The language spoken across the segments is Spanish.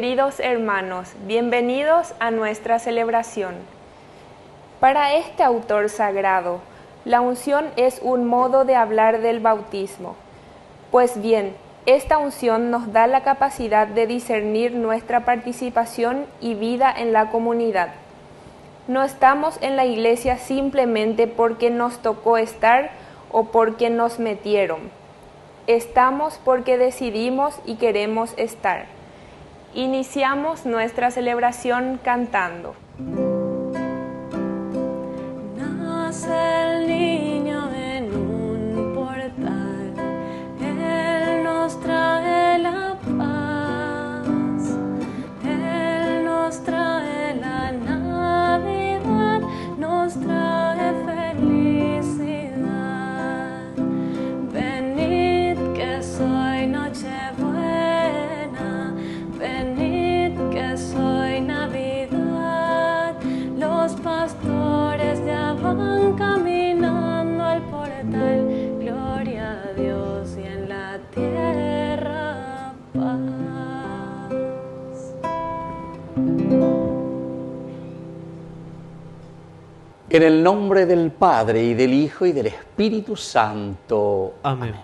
Queridos hermanos, bienvenidos a nuestra celebración. Para este autor sagrado, la unción es un modo de hablar del bautismo. Pues bien, esta unción nos da la capacidad de discernir nuestra participación y vida en la comunidad. No estamos en la iglesia simplemente porque nos tocó estar o porque nos metieron. Estamos porque decidimos y queremos estar. Iniciamos nuestra celebración cantando. En el nombre del Padre y del Hijo y del Espíritu Santo. Amén.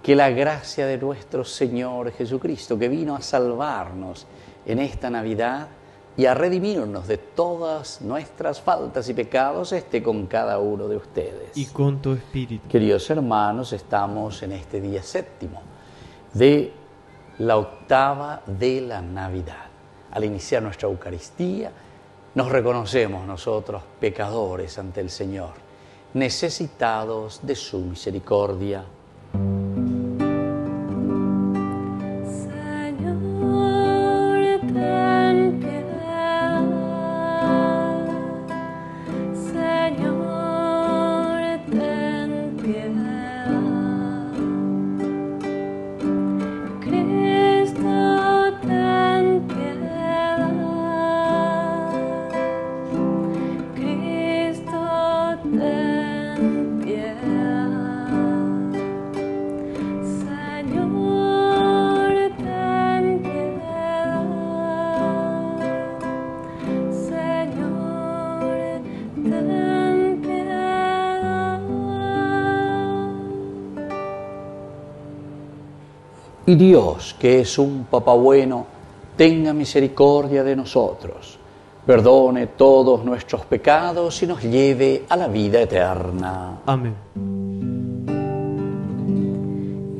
Que la gracia de nuestro Señor Jesucristo, que vino a salvarnos en esta Navidad y a redimirnos de todas nuestras faltas y pecados, esté con cada uno de ustedes. Y con tu espíritu. Queridos hermanos, estamos en este día séptimo de la octava de la Navidad. Al iniciar nuestra Eucaristía, nos reconocemos nosotros pecadores ante el Señor, necesitados de su misericordia. Y Dios, que es un papá bueno, tenga misericordia de nosotros, perdone todos nuestros pecados y nos lleve a la vida eterna. Amén.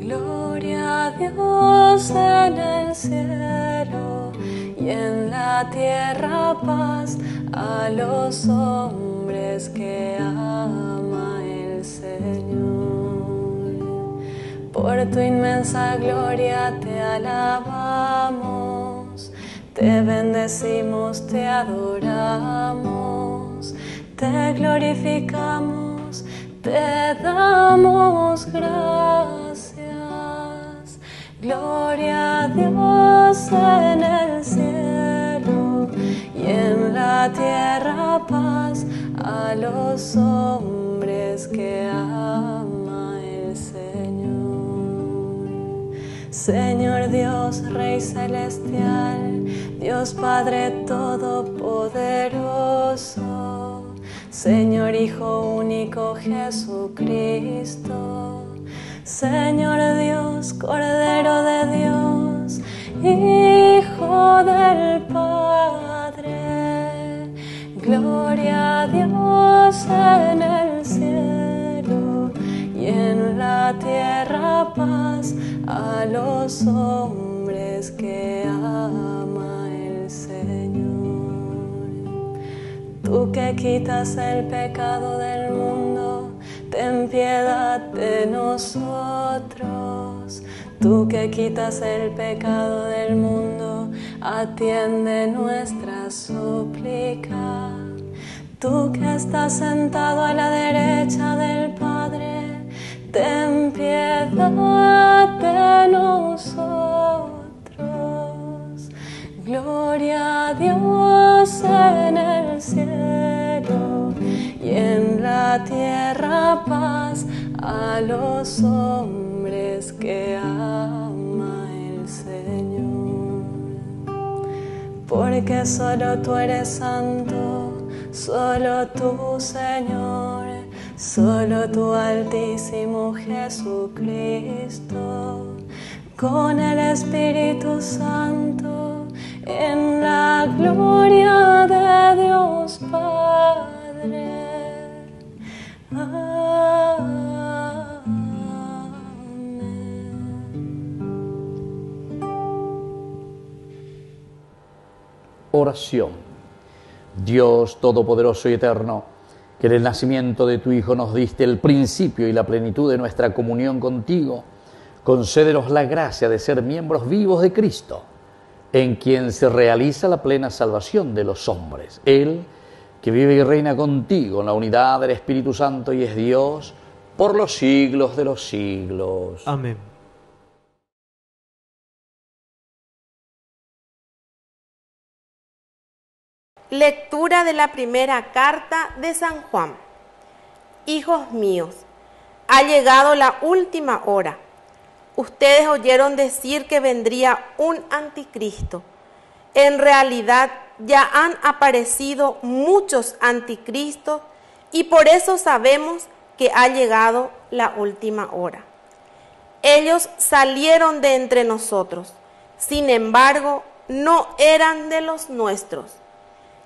Gloria a Dios en el cielo y en la tierra paz a los hombres que ama el Señor. Por tu inmensa gloria te alabamos, te bendecimos, te adoramos, te glorificamos, te damos gracias. Gloria a Dios en el cielo y en la tierra paz a los hombres que aman. Señor Dios, Rey Celestial, Dios Padre Todopoderoso, Señor Hijo único Jesucristo, Señor Dios, Cordero de Dios, Hijo del Padre, gloria a Dios en el en la tierra paz a los hombres que ama el Señor. Tú que quitas el pecado del mundo, ten piedad de nosotros. Tú que quitas el pecado del mundo, atiende nuestra súplica. Tú que estás sentado a la derecha del Padre, ten piedad de nosotros. Gloria a Dios en el cielo y en la tierra paz a los hombres que ama el Señor. Porque solo tú eres santo, solo tú Señor, solo tú Altísimo Jesucristo, con el Espíritu Santo, en la gloria de Dios Padre. Oración. Dios Todopoderoso y Eterno, que en el nacimiento de tu Hijo nos diste el principio y la plenitud de nuestra comunión contigo, concédenos la gracia de ser miembros vivos de Cristo, en quien se realiza la plena salvación de los hombres. Él, que vive y reina contigo en la unidad del Espíritu Santo y es Dios por los siglos de los siglos. Amén. Lectura de la primera carta de San Juan. Hijos míos, ha llegado la última hora. Ustedes oyeron decir que vendría un anticristo. En realidad ya han aparecido muchos anticristos y por eso sabemos que ha llegado la última hora. Ellos salieron de entre nosotros, sin embargo, no eran de los nuestros.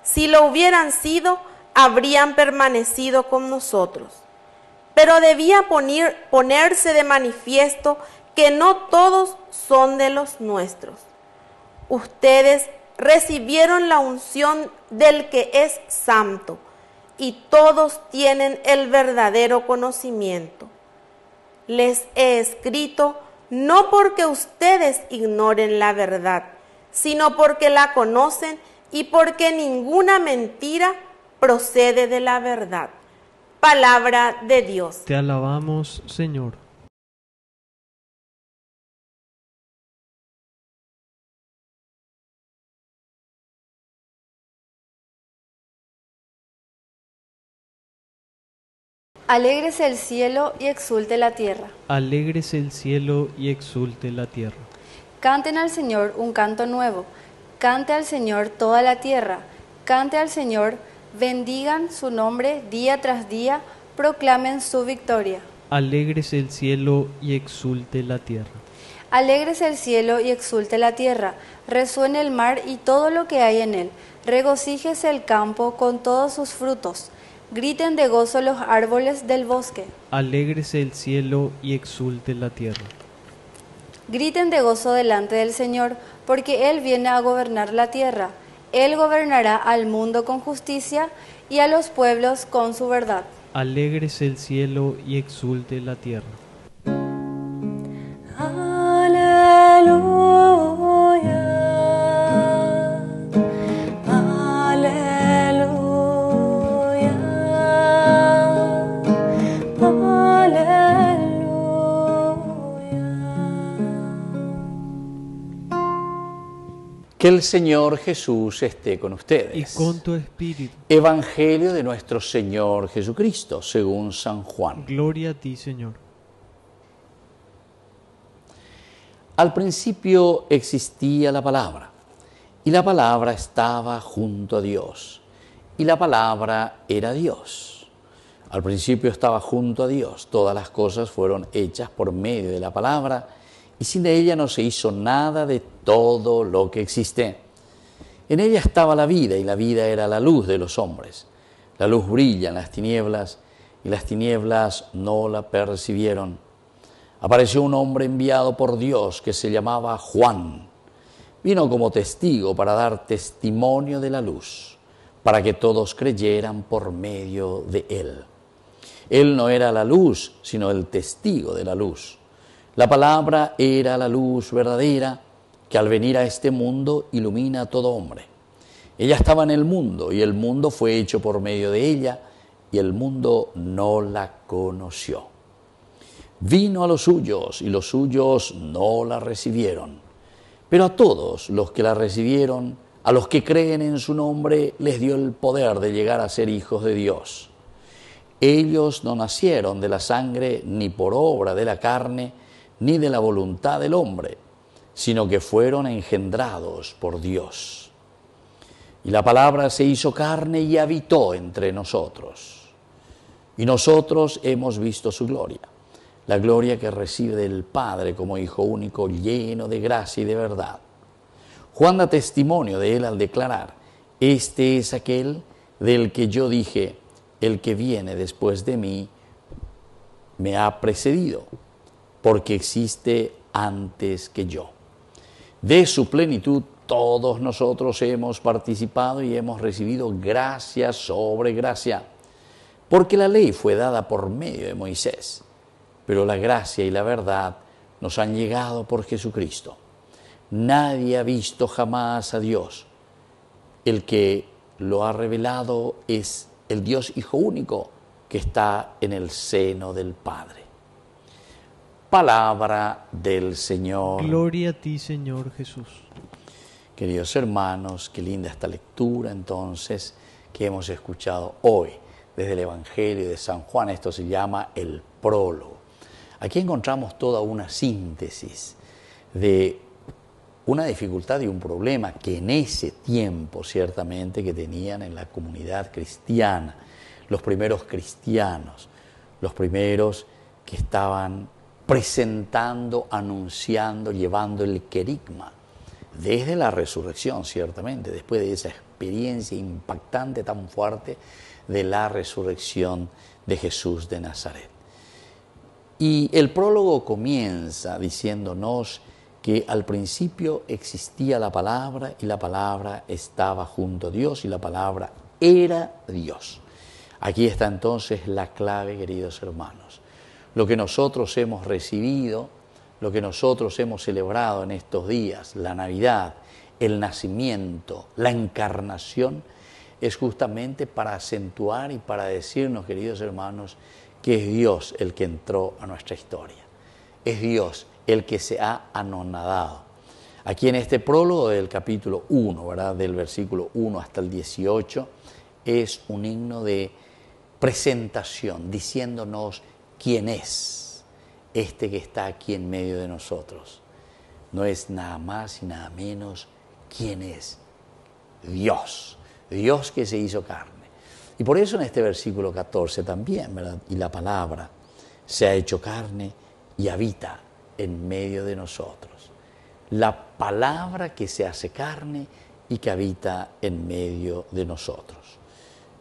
Si lo hubieran sido, habrían permanecido con nosotros. Pero debía poner, ponerse de manifiesto que no todos son de los nuestros. Ustedes recibieron la unción del que es santo y todos tienen el verdadero conocimiento. Les he escrito no porque ustedes ignoren la verdad, sino porque la conocen y porque ninguna mentira procede de la verdad. Palabra de Dios. Te alabamos, Señor. Alégrese el cielo y exulte la tierra. Alégrese el cielo y exulte la tierra. Canten al Señor un canto nuevo. Cante al Señor toda la tierra. Cante al Señor, bendigan su nombre día tras día, proclamen su victoria. Alégrese el cielo y exulte la tierra. Alégrese el cielo y exulte la tierra. Resuene el mar y todo lo que hay en él. Regocíjese el campo con todos sus frutos. Griten de gozo los árboles del bosque. Alégrese el cielo y exulte la tierra. Griten de gozo delante del Señor, porque Él viene a gobernar la tierra. Él gobernará al mundo con justicia y a los pueblos con su verdad. Alégrese el cielo y exulte la tierra. Que el Señor Jesús esté con ustedes. Y con tu espíritu. Evangelio de nuestro Señor Jesucristo, según San Juan. Gloria a ti, Señor. Al principio existía la palabra, y la palabra estaba junto a Dios, y la palabra era Dios. Al principio estaba junto a Dios, todas las cosas fueron hechas por medio de la palabra, y sin ella no se hizo nada de todo lo que existe. En ella estaba la vida, y la vida era la luz de los hombres. La luz brilla en las tinieblas, y las tinieblas no la percibieron. Apareció un hombre enviado por Dios que se llamaba Juan. Vino como testigo para dar testimonio de la luz, para que todos creyeran por medio de él. Él no era la luz, sino el testigo de la luz. La palabra era la luz verdadera que al venir a este mundo ilumina a todo hombre. Ella estaba en el mundo y el mundo fue hecho por medio de ella y el mundo no la conoció. Vino a los suyos y los suyos no la recibieron. Pero a todos los que la recibieron, a los que creen en su nombre, les dio el poder de llegar a ser hijos de Dios. Ellos no nacieron de la sangre ni por obra de la carne, ni de la voluntad del hombre, sino que fueron engendrados por Dios. Y la palabra se hizo carne y habitó entre nosotros. Y nosotros hemos visto su gloria, la gloria que recibe del Padre como Hijo único, lleno de gracia y de verdad. Juan da testimonio de él al declarar, este es aquel del que yo dije, el que viene después de mí me ha precedido, porque existe antes que yo. De su plenitud todos nosotros hemos participado y hemos recibido gracia sobre gracia, porque la ley fue dada por medio de Moisés, pero la gracia y la verdad nos han llegado por Jesucristo. Nadie ha visto jamás a Dios. El que lo ha revelado es el Dios Hijo único que está en el seno del Padre. Palabra del Señor. Gloria a ti, Señor Jesús. Queridos hermanos, qué linda esta lectura entonces que hemos escuchado hoy desde el Evangelio de San Juan. Esto se llama el prólogo. Aquí encontramos toda una síntesis de una dificultad y un problema que en ese tiempo ciertamente que tenían en la comunidad cristiana, los primeros cristianos, los primeros que estaban presentando, anunciando, llevando el querigma, desde la resurrección ciertamente, después de esa experiencia impactante tan fuerte de la resurrección de Jesús de Nazaret. Y el prólogo comienza diciéndonos que al principio existía la palabra y la palabra estaba junto a Dios y la palabra era Dios. Aquí está entonces la clave, queridos hermanos. Lo que nosotros hemos recibido, lo que nosotros hemos celebrado en estos días, la Navidad, el nacimiento, la encarnación, es justamente para acentuar y para decirnos, queridos hermanos, que es Dios el que entró a nuestra historia. Es Dios el que se ha anonadado. Aquí en este prólogo del capítulo 1, ¿verdad? del versículo 1 hasta el 18, es un himno de presentación, diciéndonos quién es este que está aquí en medio de nosotros. No es nada más y nada menos quién es Dios, Dios que se hizo carne. Y por eso en este versículo 14 también, ¿verdad? Y la palabra se ha hecho carne y habita en medio de nosotros. La palabra que se hace carne y que habita en medio de nosotros.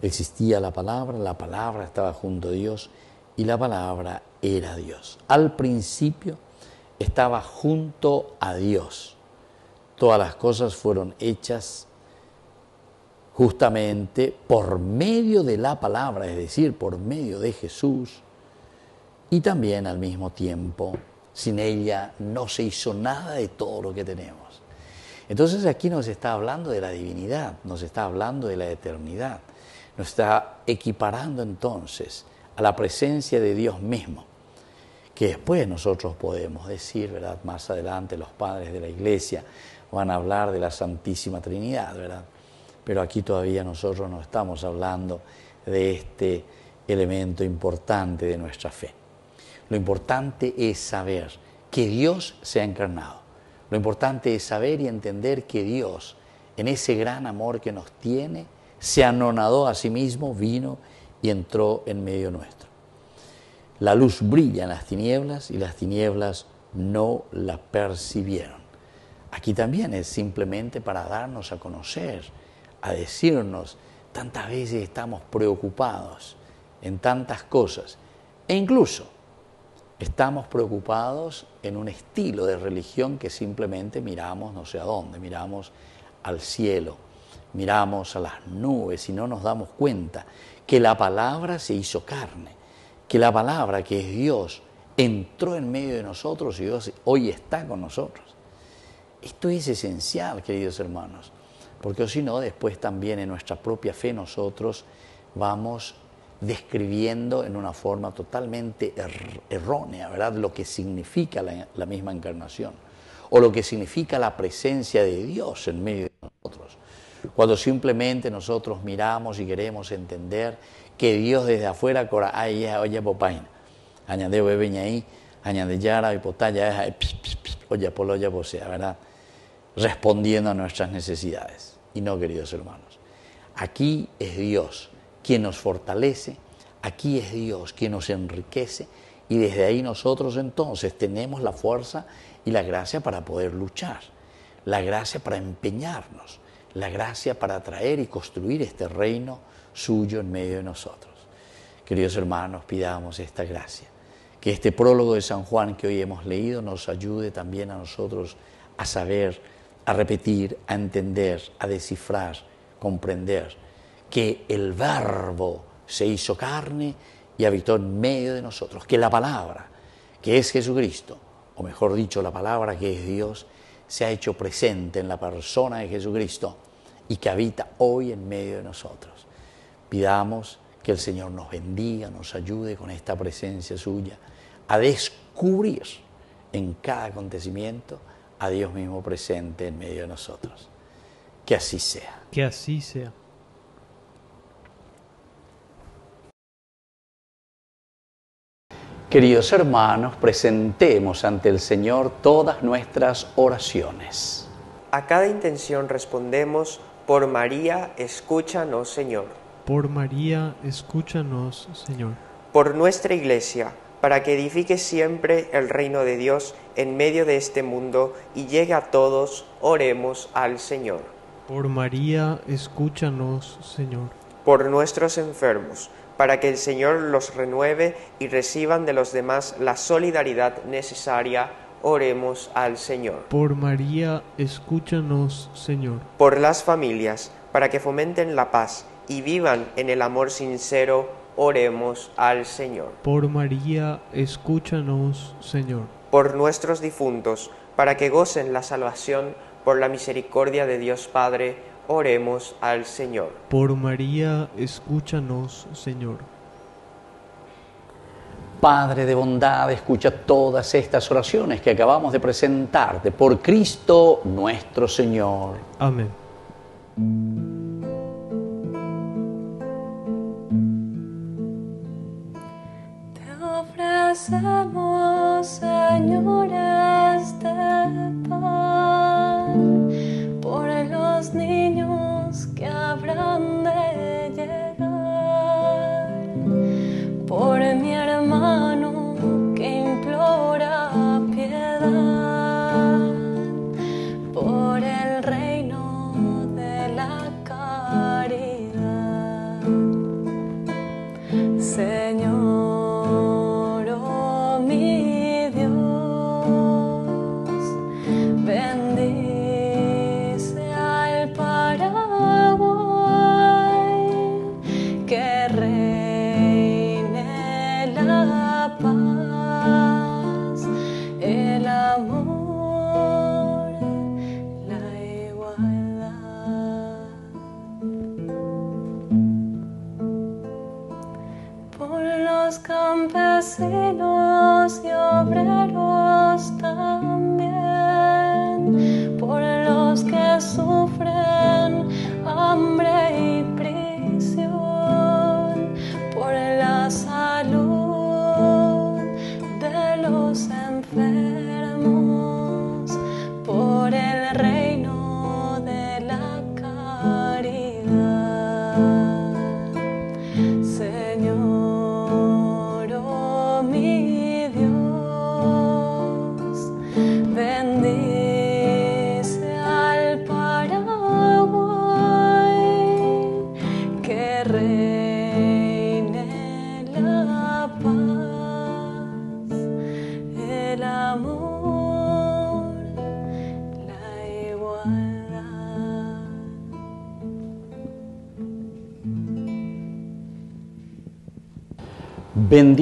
Existía la palabra, la palabra estaba junto a Dios y la palabra era Dios. Al principio estaba junto a Dios. Todas las cosas fueron hechas justamente por medio de la palabra, es decir, por medio de Jesús, y también al mismo tiempo sin ella no se hizo nada de todo lo que tenemos. Entonces aquí nos está hablando de la divinidad, nos está hablando de la eternidad, nos está equiparando entonces a la presencia de Dios mismo, que después nosotros podemos decir, ¿verdad? Más adelante los padres de la iglesia van a hablar de la Santísima Trinidad, ¿verdad? Pero aquí todavía nosotros no estamos hablando de este elemento importante de nuestra fe. Lo importante es saber que Dios se ha encarnado. Lo importante es saber y entender que Dios, en ese gran amor que nos tiene, se anonadó a sí mismo, vino y entró en medio nuestro. La luz brilla en las tinieblas y las tinieblas no la percibieron. Aquí también es simplemente para darnos a conocer, a decirnos, tantas veces estamos preocupados en tantas cosas e incluso Estamos preocupados en un estilo de religión que simplemente miramos no sé a dónde, miramos al cielo, miramos a las nubes y no nos damos cuenta que la palabra se hizo carne que la palabra que es Dios entró en medio de nosotros y Dios hoy está con nosotros. Esto es esencial, queridos hermanos, porque si no, después también en nuestra propia fe nosotros vamos describiendo en una forma totalmente errónea, ¿verdad?, lo que significa la misma encarnación o lo que significa la presencia de Dios en medio de nosotros. Cuando simplemente nosotros miramos y queremos entender que Dios desde afuera, oye, popain, añade bebeñaí, añade yara y potalla, oye, poloya, posea, ¿verdad? Respondiendo a nuestras necesidades. Y no, queridos hermanos, aquí es Dios quien nos fortalece, aquí es Dios quien nos enriquece y desde ahí nosotros entonces tenemos la fuerza y la gracia para poder luchar, la gracia para empeñarnos, la gracia para traer y construir este reino suyo en medio de nosotros. Queridos hermanos, pidamos esta gracia, que este prólogo de San Juan que hoy hemos leído nos ayude también a nosotros a saber, a repetir, a entender, a descifrar, comprender que el verbo se hizo carne y habitó en medio de nosotros, que la palabra, que es Jesucristo, o mejor dicho, la palabra que es Dios, se ha hecho presente en la persona de Jesucristo y que habita hoy en medio de nosotros. Pidamos que el Señor nos bendiga, nos ayude con esta presencia suya a descubrir en cada acontecimiento a Dios mismo presente en medio de nosotros. Que así sea. Que así sea. Queridos hermanos, presentemos ante el Señor todas nuestras oraciones. A cada intención respondemos, por María, escúchanos, Señor. Por María, escúchanos, Señor. Por nuestra Iglesia, para que edifique siempre el reino de Dios en medio de este mundo y llegue a todos, oremos al Señor. Por María, escúchanos, Señor. Por nuestros enfermos, para que el Señor los renueve y reciban de los demás la solidaridad necesaria. Oremos al Señor. Por María, escúchanos, Señor. Por las familias, para que fomenten la paz y vivan en el amor sincero, oremos al Señor. Por María, escúchanos, Señor. Por nuestros difuntos, para que gocen la salvación por la misericordia de Dios Padre, Oremos al Señor. Por María, escúchanos, Señor. Padre de bondad, escucha todas estas oraciones que acabamos de presentarte por Cristo nuestro Señor. Amén. Te ofrecemos, Señor, este pan por los niños que habrán por mi hermano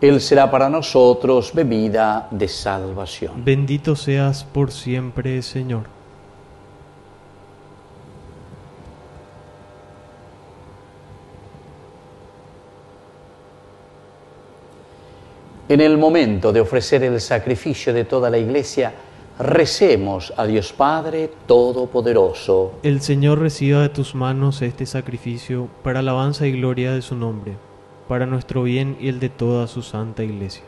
Él será para nosotros bebida de salvación. Bendito seas por siempre, Señor. En el momento de ofrecer el sacrificio de toda la iglesia, recemos a Dios Padre Todopoderoso. El Señor reciba de tus manos este sacrificio para alabanza y gloria de su nombre, para nuestro bien y el de toda su santa iglesia.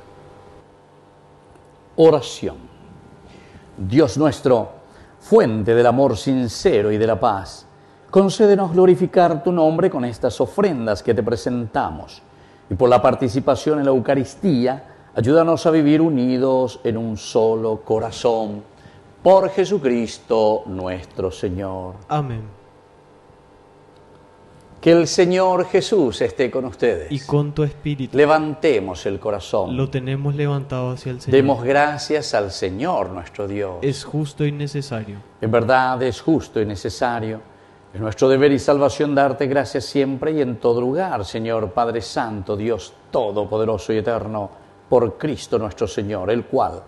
Oración. Dios nuestro, fuente del amor sincero y de la paz, concédenos glorificar tu nombre con estas ofrendas que te presentamos y por la participación en la Eucaristía, ayúdanos a vivir unidos en un solo corazón. Por Jesucristo nuestro Señor. Amén. Que el Señor Jesús esté con ustedes. Y con tu espíritu. Levantemos el corazón. Lo tenemos levantado hacia el Señor. Demos gracias al Señor nuestro Dios. Es justo y necesario. En verdad es justo y necesario. Es nuestro deber y salvación darte gracias siempre y en todo lugar, Señor Padre Santo, Dios Todopoderoso y Eterno, por Cristo nuestro Señor, el cual,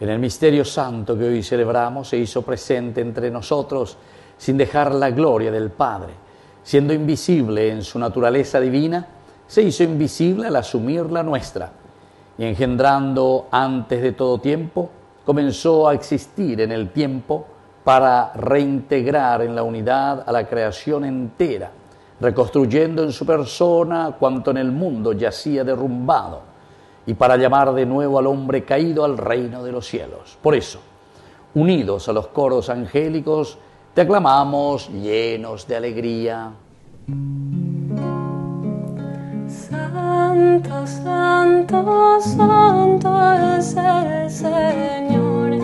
en el misterio santo que hoy celebramos, se hizo presente entre nosotros sin dejar la gloria del Padre. Siendo invisible en su naturaleza divina, se hizo invisible al asumir la nuestra. Y engendrando antes de todo tiempo, comenzó a existir en el tiempo para reintegrar en la unidad a la creación entera, reconstruyendo en su persona cuanto en el mundo yacía derrumbado, y para llamar de nuevo al hombre caído al reino de los cielos. Por eso, unidos a los coros angélicos, te aclamamos llenos de alegría. Santo, santo, santo es el Señor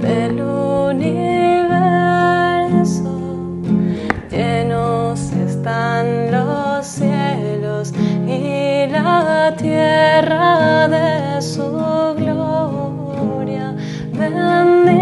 del universo. Llenos están los cielos y la tierra de su gloria. Bendito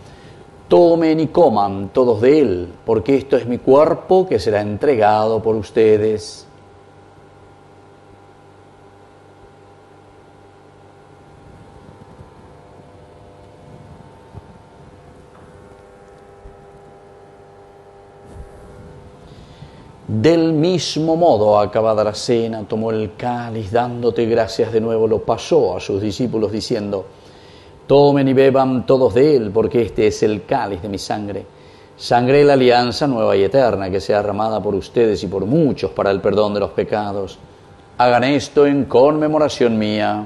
Tomen y coman todos de él, porque esto es mi cuerpo que será entregado por ustedes. Del mismo modo, acabada la cena, tomó el cáliz, dándote gracias de nuevo, lo pasó a sus discípulos, diciendo, Tomen y beban todos de él, porque este es el cáliz de mi sangre, sangre de la alianza nueva y eterna, que sea derramada por ustedes y por muchos para el perdón de los pecados. Hagan esto en conmemoración mía.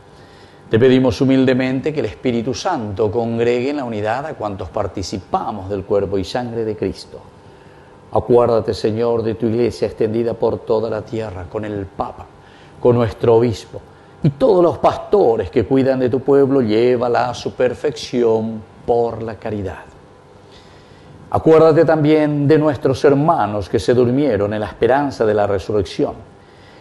Te pedimos humildemente que el Espíritu Santo congregue en la unidad a cuantos participamos del cuerpo y sangre de Cristo. Acuérdate, Señor, de tu iglesia extendida por toda la tierra, con el Papa, con nuestro obispo y todos los pastores que cuidan de tu pueblo, llévala a su perfección por la caridad. Acuérdate también de nuestros hermanos que se durmieron en la esperanza de la resurrección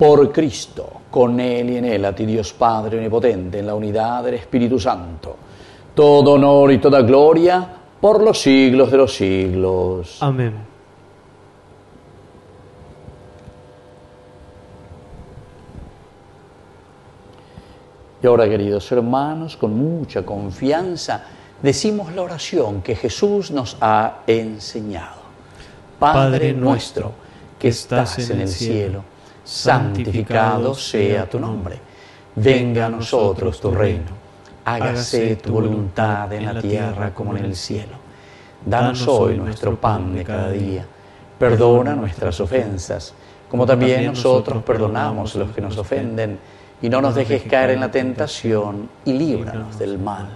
Por Cristo con Él y en Él, a ti Dios Padre Omnipotente, en la unidad del Espíritu Santo, todo honor y toda gloria por los siglos de los siglos. Amén. Y ahora, queridos hermanos, con mucha confianza, decimos la oración que Jesús nos ha enseñado. Padre, nuestro, que estás en el cielo santificado sea tu nombre. Venga a nosotros tu reino. Hágase tu voluntad en la tierra como en el cielo. Danos hoy nuestro pan de cada día. Perdona nuestras ofensas, como también nosotros perdonamos a los que nos ofenden. Y no nos dejes caer en la tentación y líbranos del mal.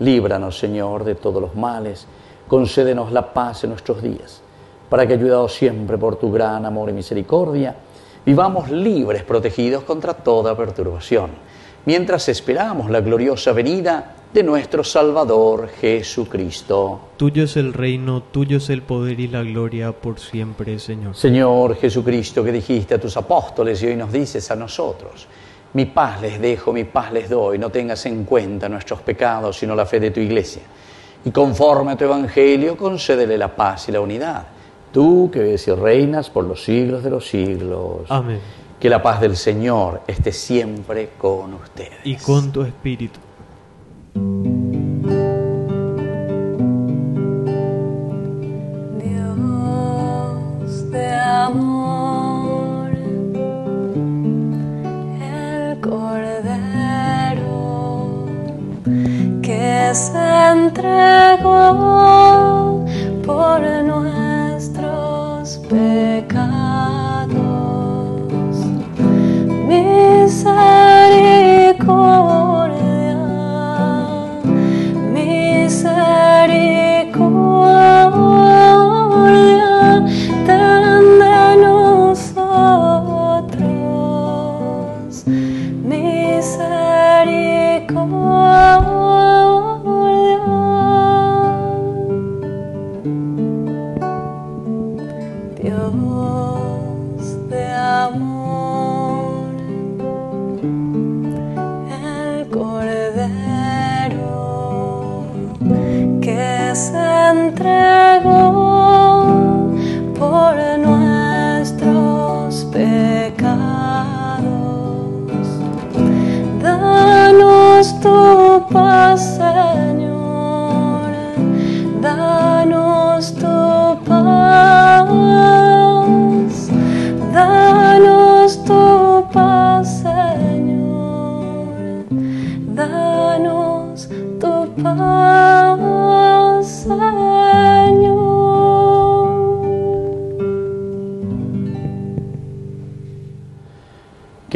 Líbranos, Señor, de todos los males. Concédenos la paz en nuestros días, para que, ayudados siempre por tu gran amor y misericordia, vivamos libres, protegidos contra toda perturbación, mientras esperamos la gloriosa venida de nuestro Salvador Jesucristo. Tuyo es el reino, tuyo es el poder y la gloria por siempre, Señor. Señor Jesucristo, que dijiste a tus apóstoles y hoy nos dices a nosotros, mi paz les dejo, mi paz les doy, no tengas en cuenta nuestros pecados, sino la fe de tu iglesia. Y conforme a tu evangelio, concédele la paz y la unidad tú que ves y reinas por los siglos de los siglos. Amén. Que la paz del Señor esté siempre con ustedes. Y con tu espíritu. Dios de amor, el Cordero que se entregó tu paz,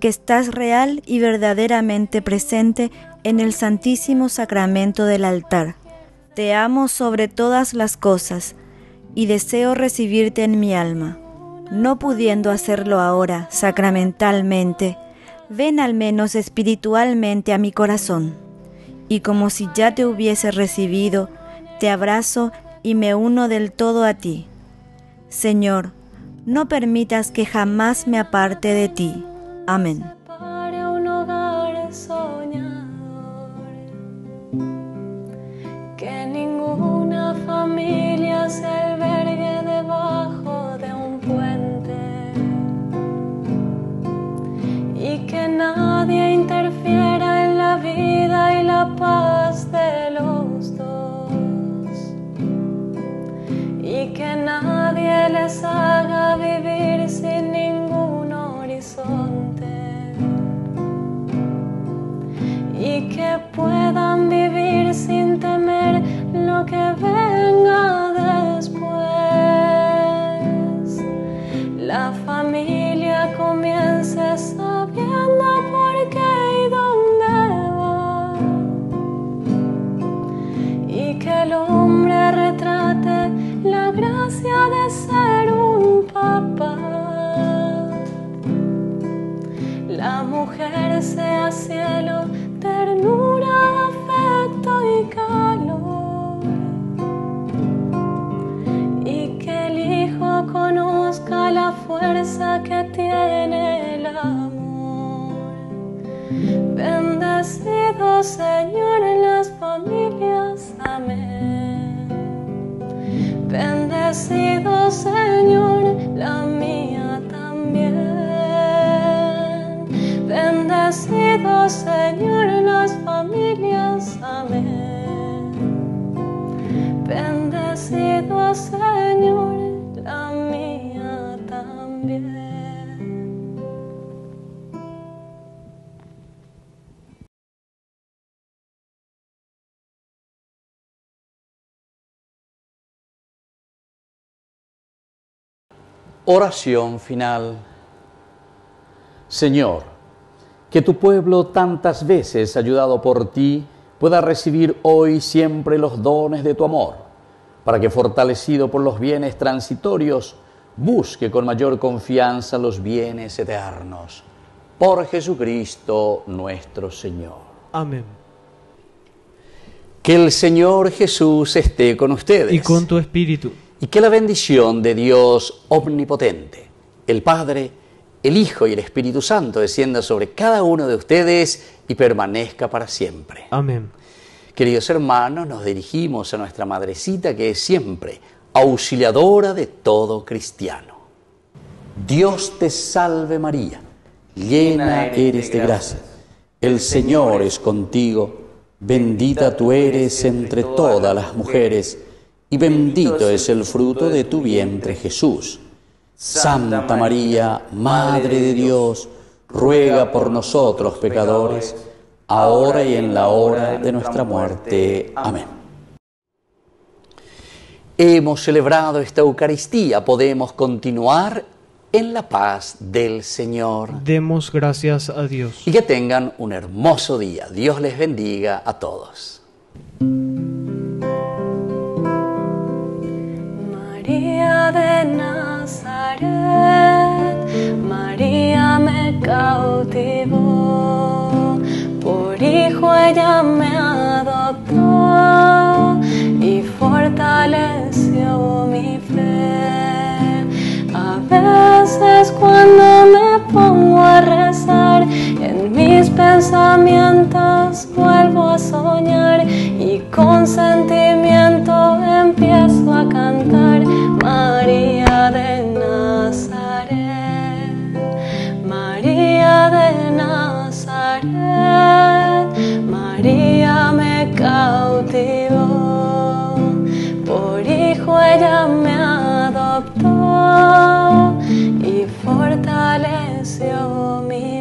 que estás real y verdaderamente presente en el Santísimo Sacramento del altar. Te amo sobre todas las cosas y deseo recibirte en mi alma. No pudiendo hacerlo ahora sacramentalmente, ven al menos espiritualmente a mi corazón. Y como si ya te hubiese recibido, te abrazo y me uno del todo a ti. Señor, no permitas que jamás me aparte de ti. Amén. Que el hombre retrate la gracia de ser un papá. La mujer sea cielo, ternura, afecto y calor. Y que el hijo conozca la fuerza que tiene el amor. Bendecido Señor Bendecido Señor, la mía también. Bendecido Señor Oración final. Señor, que tu pueblo tantas veces ayudado por ti pueda recibir hoy siempre los dones de tu amor, para que fortalecido por los bienes transitorios, busque con mayor confianza los bienes eternos. Por Jesucristo nuestro Señor. Amén. Que el Señor Jesús esté con ustedes. Y con tu espíritu. Y que la bendición de Dios omnipotente, el Padre, el Hijo y el Espíritu Santo descienda sobre cada uno de ustedes y permanezca para siempre. Amén. Queridos hermanos, nos dirigimos a nuestra madrecita que es siempre auxiliadora de todo cristiano. Dios te salve María, llena eres de gracia. El Señor es contigo, bendita tú eres entre todas las mujeres y bendito es el fruto de tu vientre Jesús. Santa María, Madre de Dios, ruega por nosotros pecadores, ahora y en la hora de nuestra muerte. Amén. Hemos celebrado esta Eucaristía, podemos continuar en la paz del Señor. Demos gracias a Dios. Y que tengan un hermoso día. Dios les bendiga a todos. De Nazaret, María me cautivó, por hijo ella me adoptó y fortaleció mi fe. A veces cuando me pongo a rezar, en mis pensamientos vuelvo a soñar y con sentimiento empiezo a cantar María de Nazaret, María de Nazaret, María me cautivó, por hijo ella me adoptó y fortaleció mi